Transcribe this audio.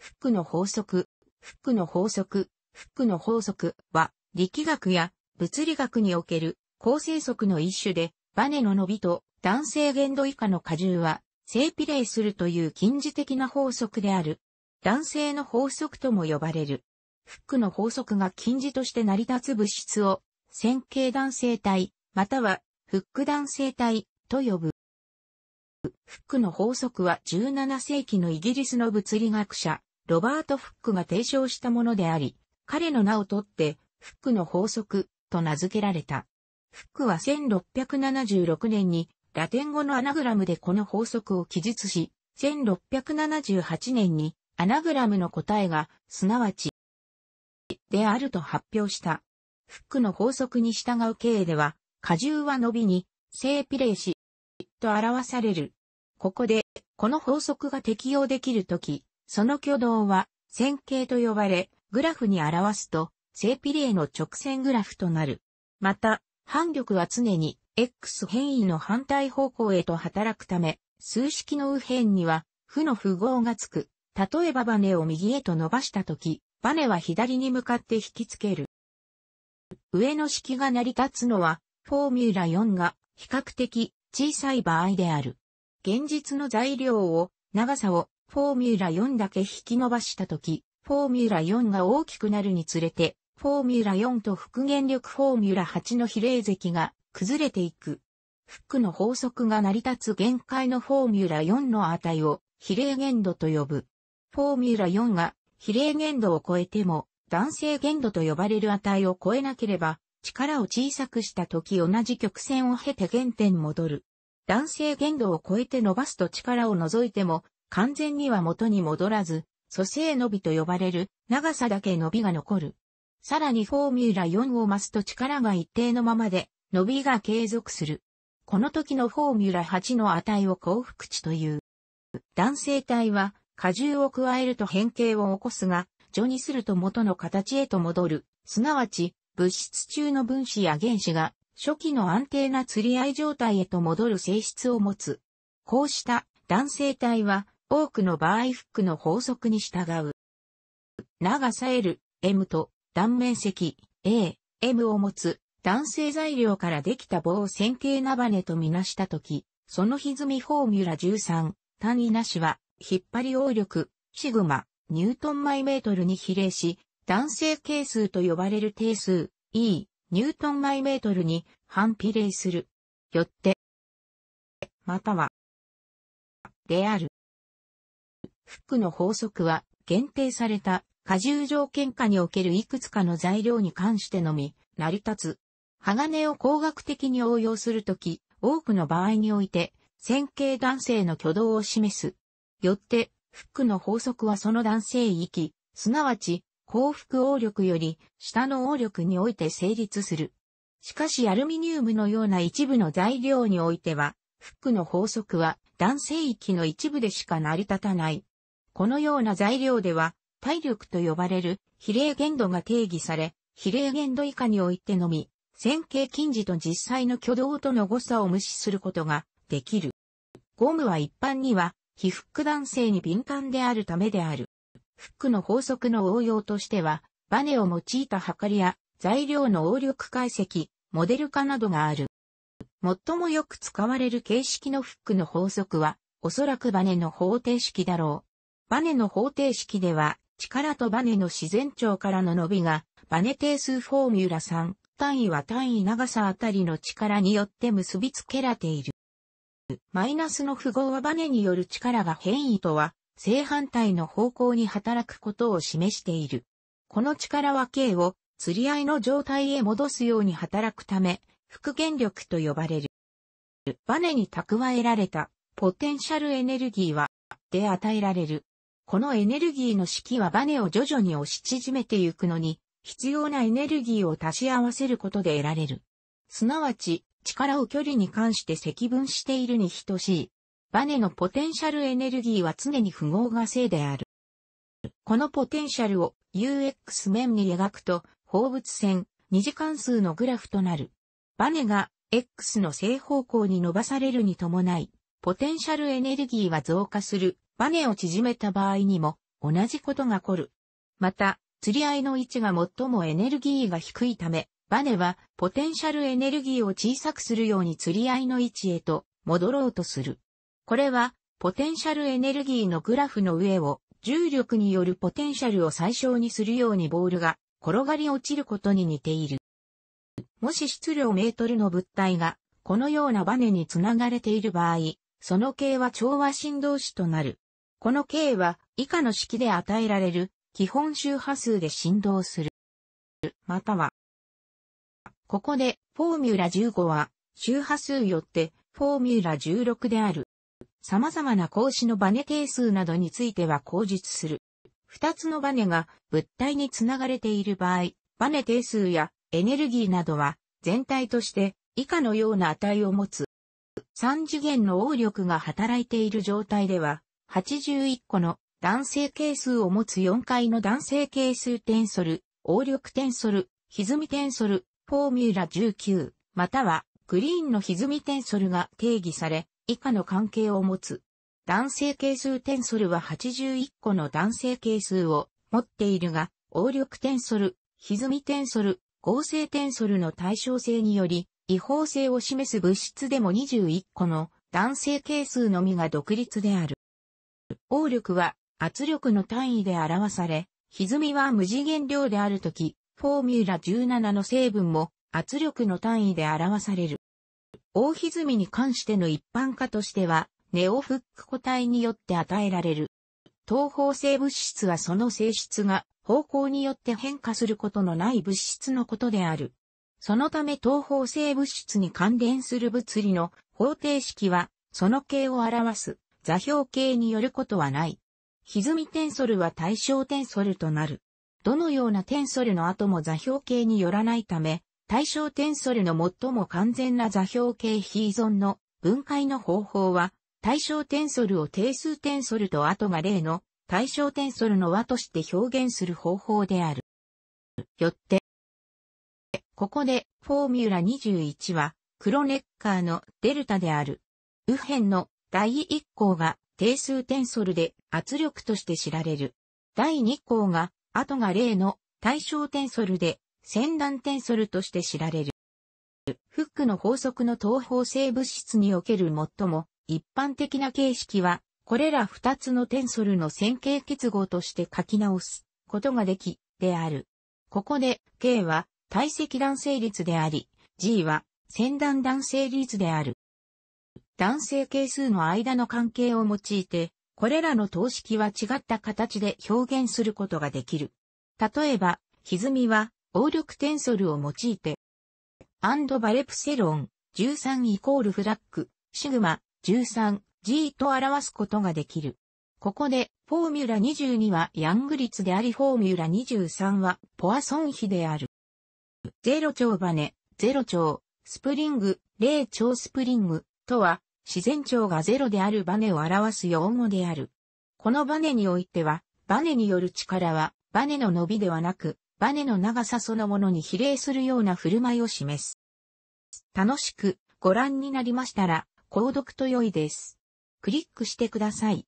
フックの法則、フックの法則、フックの法則は、力学や物理学における構成則の一種で、バネの伸びと男性限度以下の荷重は、正比例するという近似的な法則である。男性の法則とも呼ばれる。フックの法則が近似として成り立つ物質を、線形男性体、またはフック男性体と呼ぶ。フックの法則は17世紀のイギリスの物理学者、ロバート・フックが提唱したものであり、彼の名をとって、フックの法則と名付けられた。フックは1676年にラテン語のアナグラムでこの法則を記述し、1678年にアナグラムの答えが、すなわち、であると発表した。フックの法則に従う経営では、荷重は伸びに、正比例し、と表される。ここで、この法則が適用できるとき、その挙動は線形と呼ばれ、グラフに表すと、正比例の直線グラフとなる。また、反力は常に X 変異の反対方向へと働くため、数式の右辺には負の符号がつく。例えばバネを右へと伸ばしたとき、バネは左に向かって引きつける。上の式が成り立つのは、フォーミュラ4が比較的小さい場合である。現実の材料を、長さをフォーミュラ4だけ引き伸ばしたとき、フォーミュラ4が大きくなるにつれて、フォーミュラ4と復元力フォーミュラ8の比例積が崩れていく。フックの法則が成り立つ限界のフォーミュラ4の値を比例限度と呼ぶ。フォーミュラ4が比例限度を超えても男性限度と呼ばれる値を超えなければ力を小さくした時同じ曲線を経て原点戻る。男性限度を超えて伸ばすと力を除いても完全には元に戻らず、蘇生伸びと呼ばれる長さだけ伸びが残る。さらにフォーミュラ4を増すと力が一定のままで伸びが継続する。この時のフォーミュラ8の値を幸福値という。男性体は荷重を加えると変形を起こすが、除にすると元の形へと戻る。すなわち、物質中の分子や原子が初期の安定な釣り合い状態へと戻る性質を持つ。こうした男性体は多くの場合フックの法則に従う。長さ L、M と断面積 A、M を持つ男性材料からできた棒を線形なバネとみなしたとき、その歪みフォーミュラ13、単位なしは、引っ張り応力、シグマ、ニュートンマイメートルに比例し、男性係数と呼ばれる定数、E、ニュートンマイメートルに反比例する。よって、または、である。フックの法則は限定された荷重条件下におけるいくつかの材料に関してのみ成り立つ。鋼を工学的に応用するとき、多くの場合において線形男性の挙動を示す。よって、フックの法則はその男性域、すなわち幸福応力より下の応力において成立する。しかしアルミニウムのような一部の材料においては、フックの法則は男性域の一部でしか成り立たない。このような材料では、体力と呼ばれる比例限度が定義され、比例限度以下においてのみ、線形近似と実際の挙動との誤差を無視することができる。ゴムは一般には、非フック男性に敏感であるためである。フックの法則の応用としては、バネを用いた測りや材料の応力解析、モデル化などがある。最もよく使われる形式のフックの法則は、おそらくバネの方程式だろう。バネの方程式では、力とバネの自然長からの伸びが、バネ定数フォーミュラ3、単位は単位長さあたりの力によって結びつけられている。マイナスの符号はバネによる力が変異とは、正反対の方向に働くことを示している。この力は K を釣り合いの状態へ戻すように働くため、復元力と呼ばれる。バネに蓄えられたポテンシャルエネルギーは、で与えられる。このエネルギーの式はバネを徐々に押し縮めていくのに、必要なエネルギーを足し合わせることで得られる。すなわち、力を距離に関して積分しているに等しい。バネのポテンシャルエネルギーは常に符号が正である。このポテンシャルを UX 面に描くと、放物線、二次関数のグラフとなる。バネが X の正方向に伸ばされるに伴い、ポテンシャルエネルギーは増加する。バネを縮めた場合にも、同じことが起こる。また、釣り合いの位置が最もエネルギーが低いため、バネはポテンシャルエネルギーを小さくするように釣り合いの位置へと戻ろうとする。これは、ポテンシャルエネルギーのグラフの上を重力によるポテンシャルを最小にするようにボールが転がり落ちることに似ている。もし質量メートルの物体がこのようなバネにつながれている場合、その径は調和振動子となる。この径は以下の式で与えられる基本周波数で振動する。または、ここでフォーミュラ15は周波数よってフォーミュラ16である。様々な格子のバネ係数などについては口述する。二つのバネが物体につながれている場合、バネ定数やエネルギーなどは全体として以下のような値を持つ。三次元の応力が働いている状態では、81個の男性係数を持つ4回の男性係数テンソル、応力テンソル、歪みテンソル、フォーミュラ19、またはグリーンの歪みテンソルが定義され、以下の関係を持つ。男性係数テンソルは81個の男性係数を持っているが、応力テンソル、歪みテンソル、合成テンソルの対称性により、違法性を示す物質でも21個の男性係数のみが独立である。応力は圧力の単位で表され、歪みは無次元量であるとき、フォーミュラ17の成分も圧力の単位で表される。大歪みに関しての一般化としては、ネオフック個体によって与えられる。東方性物質はその性質が方向によって変化することのない物質のことである。そのため東方性物質に関連する物理の方程式は、その形を表す座標形によることはない。歪みテンソルは対象テンソルとなる。どのようなテンソルの後も座標形によらないため、対象テンソルの最も完全な座標形非依存の分解の方法は、対象テンソルを定数テンソルと後が例の対象テンソルの和として表現する方法である。よって、ここで、フォーミュラ21は、クロネッカーのデルタである。右辺の第1項が定数テンソルで圧力として知られる。第2項が、後が例の対象テンソルで先端テンソルとして知られる。フックの法則の東方性物質における最も一般的な形式は、これら二つのテンソルの線形結合として書き直すことができ、である。ここで、K は体積弾性率であり、G は先端弾性率である。弾性係数の間の関係を用いて、これらの等式は違った形で表現することができる。例えば、歪みは、応力テンソルを用いて、アンドバレプセロン13イコールフラッグ、シグマ13 G と表すことができる。ここで、フォーミュラ22はヤング率であり、フォーミュラ23はポアソン比である。ゼロ超バネ、ゼロ超、スプリング、0超スプリングとは、自然長がゼロであるバネを表す用語である。このバネにおいては、バネによる力は、バネの伸びではなく、バネの長さそのものに比例するような振る舞いを示す。楽しくご覧になりましたら、購読と良いです。クリックしてください。